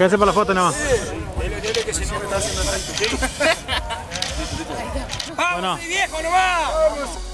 Quédense para la foto nada más. Dele, dele que si no me está haciendo tanto. Bueno. viejo, no va!